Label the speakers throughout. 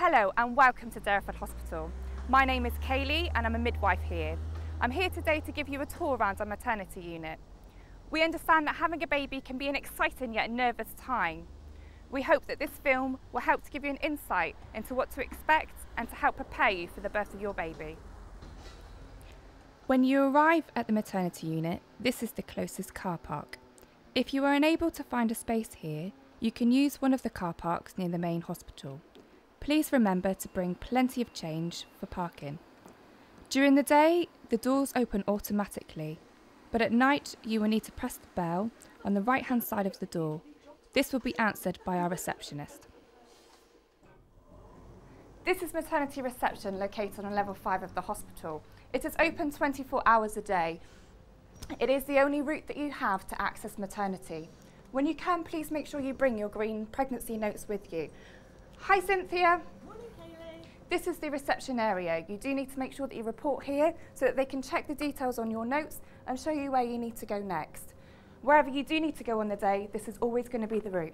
Speaker 1: Hello and welcome to Derriford Hospital. My name is Kaylee and I'm a midwife here. I'm here today to give you a tour around our maternity unit. We understand that having a baby can be an exciting yet nervous time. We hope that this film will help to give you an insight into what to expect and to help prepare you for the birth of your baby. When you arrive at the maternity unit, this is the closest car park. If you are unable to find a space here, you can use one of the car parks near the main hospital. Please remember to bring plenty of change for parking. During the day, the doors open automatically, but at night you will need to press the bell on the right hand side of the door. This will be answered by our receptionist. This is maternity reception located on level 5 of the hospital. It is open 24 hours a day. It is the only route that you have to access maternity. When you can, please make sure you bring your green pregnancy notes with you. Hi Cynthia.
Speaker 2: Morning, Kaylee.
Speaker 1: This is the reception area. You do need to make sure that you report here so that they can check the details on your notes and show you where you need to go next. Wherever you do need to go on the day, this is always going to be the route.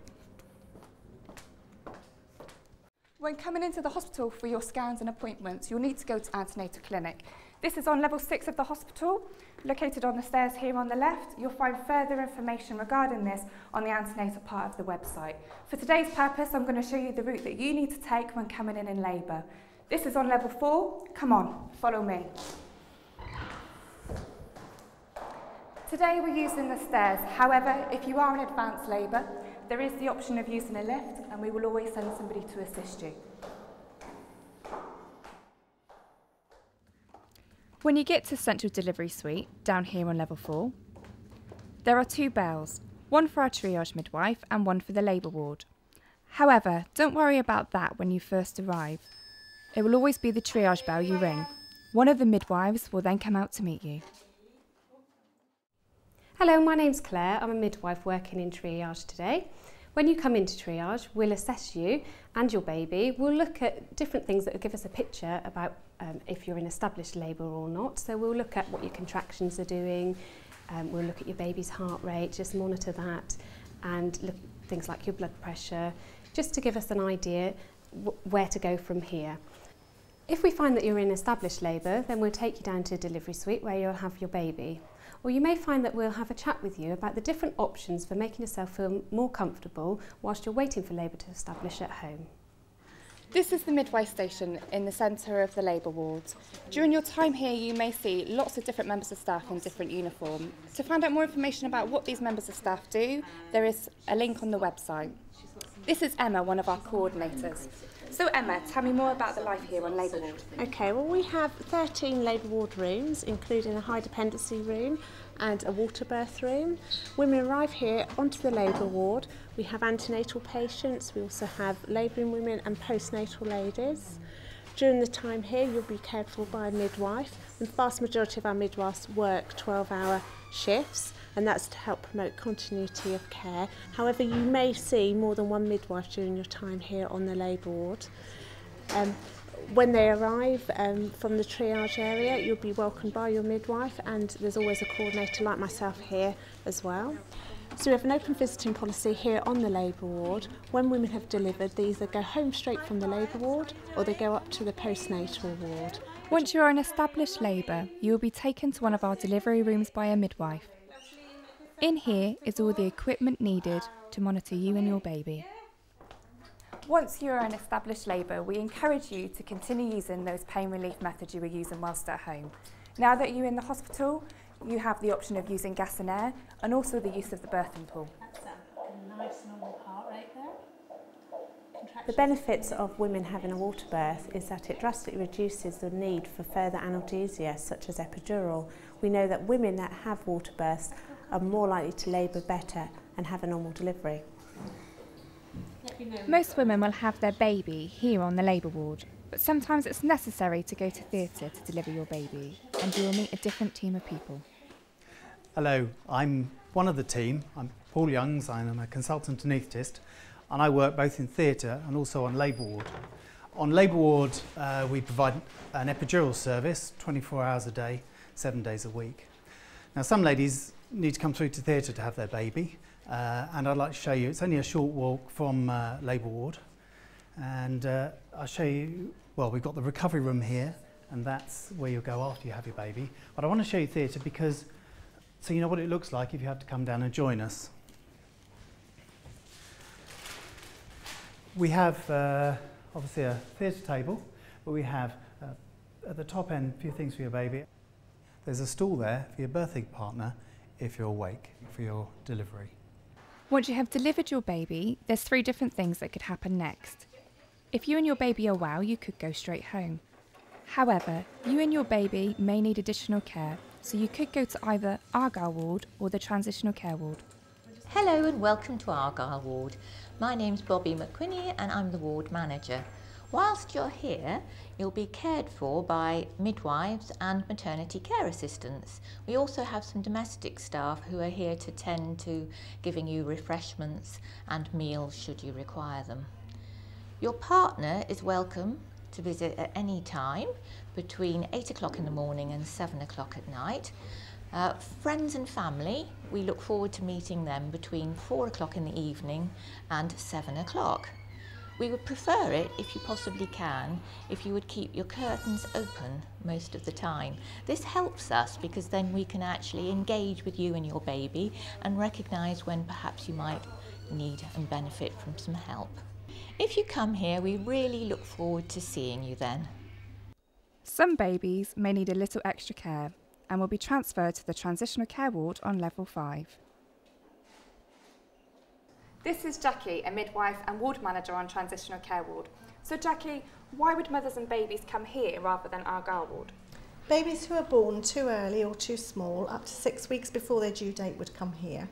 Speaker 1: When coming into the hospital for your scans and appointments, you'll need to go to antenatal clinic. This is on level six of the hospital, located on the stairs here on the left. You'll find further information regarding this on the antenatal part of the website. For today's purpose, I'm going to show you the route that you need to take when coming in in labour. This is on level four. Come on, follow me. Today we're using the stairs. However, if you are in advanced labour, there is the option of using a lift and we will always send somebody to assist you. When you get to Central Delivery Suite, down here on level 4, there are two bells, one for our triage midwife and one for the labour ward. However, don't worry about that when you first arrive. It will always be the triage bell you ring. One of the midwives will then come out to meet you.
Speaker 3: Hello, my name's Claire. I'm a midwife working in triage today. When you come into triage, we'll assess you and your baby. We'll look at different things that will give us a picture about um, if you're in established labour or not. So we'll look at what your contractions are doing, um, we'll look at your baby's heart rate, just monitor that, and look at things like your blood pressure, just to give us an idea where to go from here. If we find that you're in established labour, then we'll take you down to a delivery suite where you'll have your baby. Or you may find that we'll have a chat with you about the different options for making yourself feel more comfortable whilst you're waiting for labour to establish at home.
Speaker 1: This is the midwife station in the centre of the labour ward. During your time here, you may see lots of different members of staff in different uniform. To find out more information about what these members of staff do, there is a link on the website. This is Emma, one of our coordinators. So Emma, tell me more about the life here on Labour Ward.
Speaker 2: Okay, well we have 13 labour ward rooms, including a high dependency room and a water birth room. We arrive here onto the labour ward, we have antenatal patients, we also have labouring women and postnatal ladies. During the time here, you'll be cared for by a midwife. The vast majority of our midwives work 12-hour shifts, and that's to help promote continuity of care. However, you may see more than one midwife during your time here on the labour ward. Um, when they arrive um, from the triage area, you'll be welcomed by your midwife and there's always a coordinator like myself here as well. So we have an open visiting policy here on the labour ward. When women have delivered, they either go home straight from the labour ward or they go up to the postnatal ward.
Speaker 1: Once you are in established labour, you will be taken to one of our delivery rooms by a midwife. In here is all the equipment needed to monitor you and your baby. Once you're in established labour, we encourage you to continue using those pain relief methods you were using whilst at home. Now that you're in the hospital, you have the option of using gas and air and also the use of the birthing pool.
Speaker 2: That's A nice normal heart rate there.
Speaker 4: The benefits of women having a water birth is that it drastically reduces the need for further analgesia such as epidural. We know that women that have water births are more likely to labour better and have a normal delivery.
Speaker 1: Most women will have their baby here on the labour ward, but sometimes it's necessary to go to theatre to deliver your baby, and you will meet a different team of people.
Speaker 5: Hello, I'm one of the team. I'm Paul Youngs, I'm a consultant anaesthetist, and I work both in theatre and also on labour ward. On labour ward, uh, we provide an epidural service 24 hours a day, seven days a week. Now, some ladies need to come through to theatre to have their baby, uh, and I'd like to show you, it's only a short walk from uh, labour ward. And uh, I'll show you, well, we've got the recovery room here, and that's where you'll go after you have your baby. But I want to show you theatre because, so you know what it looks like if you have to come down and join us. We have uh, obviously a theatre table, but we have uh, at the top end a few things for your baby. There's a stool there for your birthing partner if you're awake for your delivery.
Speaker 1: Once you have delivered your baby, there's three different things that could happen next. If you and your baby are well, you could go straight home. However, you and your baby may need additional care, so you could go to either Argyle Ward or the Transitional Care Ward.
Speaker 6: Hello and welcome to Argyle Ward. My name's Bobby McQuinney and I'm the ward manager. Whilst you're here, you'll be cared for by midwives and maternity care assistants. We also have some domestic staff who are here to tend to giving you refreshments and meals should you require them. Your partner is welcome to visit at any time between 8 o'clock in the morning and 7 o'clock at night. Uh, friends and family, we look forward to meeting them between 4 o'clock in the evening and 7 o'clock. We would prefer it, if you possibly can, if you would keep your curtains open most of the time. This helps us because then we can actually engage with you and your baby and recognise when perhaps you might need and benefit from some help. If you come here, we really look forward to seeing you then.
Speaker 1: Some babies may need a little extra care and will be transferred to the Transitional Care Ward on level 5. This is Jackie, a midwife and ward manager on Transitional Care Ward. So Jackie, why would mothers and babies come here rather than Argyle Ward?
Speaker 7: Babies who are born too early or too small, up to six weeks before their due date, would come here.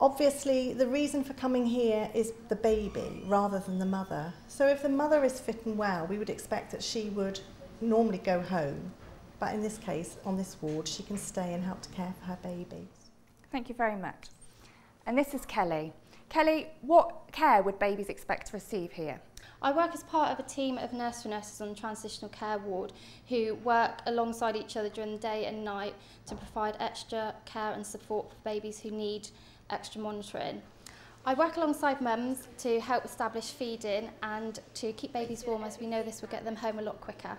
Speaker 7: Obviously, the reason for coming here is the baby rather than the mother. So if the mother is fit and well, we would expect that she would normally go home. But in this case, on this ward, she can stay and help to care for her baby.
Speaker 1: Thank you very much. And this is Kelly. Kelly, what care would babies expect to receive here?
Speaker 8: I work as part of a team of nursery nurses on the transitional care ward who work alongside each other during the day and night to provide extra care and support for babies who need extra monitoring. I work alongside mums to help establish feeding and to keep babies warm as we know this will get them home a lot quicker.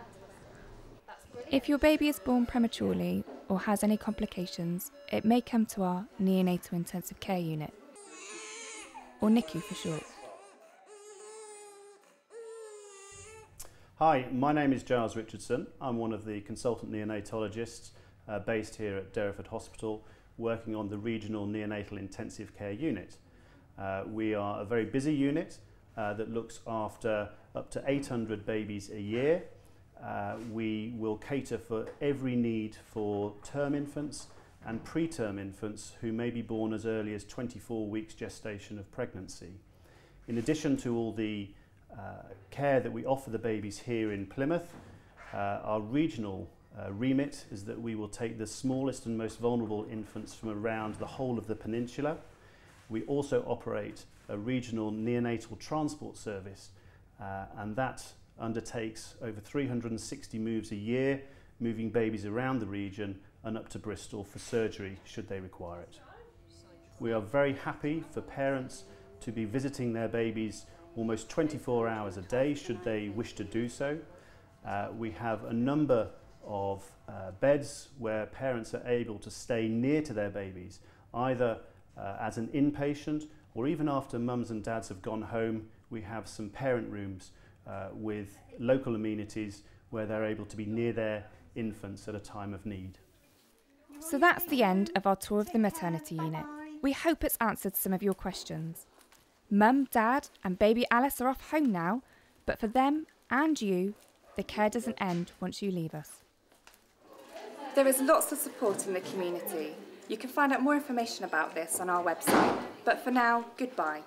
Speaker 1: If your baby is born prematurely or has any complications, it may come to our neonatal intensive care unit, or NICU for short.
Speaker 9: Hi, my name is Giles Richardson. I'm one of the consultant neonatologists uh, based here at Derriford Hospital, working on the regional neonatal intensive care unit. Uh, we are a very busy unit uh, that looks after up to 800 babies a year uh, we will cater for every need for term infants and preterm infants who may be born as early as 24 weeks gestation of pregnancy. In addition to all the uh, care that we offer the babies here in Plymouth, uh, our regional uh, remit is that we will take the smallest and most vulnerable infants from around the whole of the peninsula. We also operate a regional neonatal transport service uh, and that undertakes over 360 moves a year, moving babies around the region and up to Bristol for surgery should they require it. We are very happy for parents to be visiting their babies almost 24 hours a day should they wish to do so. Uh, we have a number of uh, beds where parents are able to stay near to their babies, either uh, as an inpatient or even after mums and dads have gone home, we have some parent rooms uh, with local amenities where they're able to be near their infants at a time of need.
Speaker 1: So that's the end of our tour of the maternity unit. We hope it's answered some of your questions. Mum, Dad, and baby Alice are off home now, but for them and you, the care doesn't end once you leave us. There is lots of support in the community. You can find out more information about this on our website. But for now, goodbye.